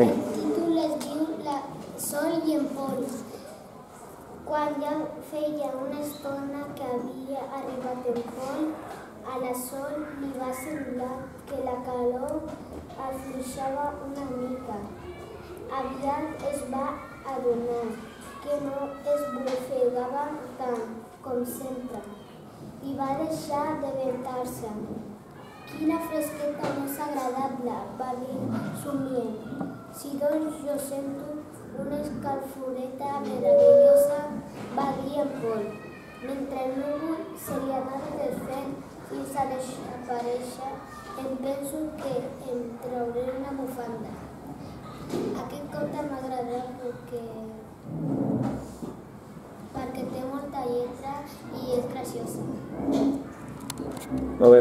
Vinga. El títol es diu La Sol i en Pol. Quan ja feia una estona que havia arribat en Pol, a la Sol li va semblar que la calor afluixava una mica. Aviat es va adonar que no es bufegava tant com sempre i va deixar de ventar-se. Quina fresqueta més agradable, va dir somient. Si doncs jo sento una escalforeta meravellosa, va dir en Pol. Mentre el núvol se li anava desfent fins a desaparèixer, em penso que em trauré una bufanda. Aquest conte m'ha agradat perquè, perquè té molta lletra i és graciosa. Molt bé.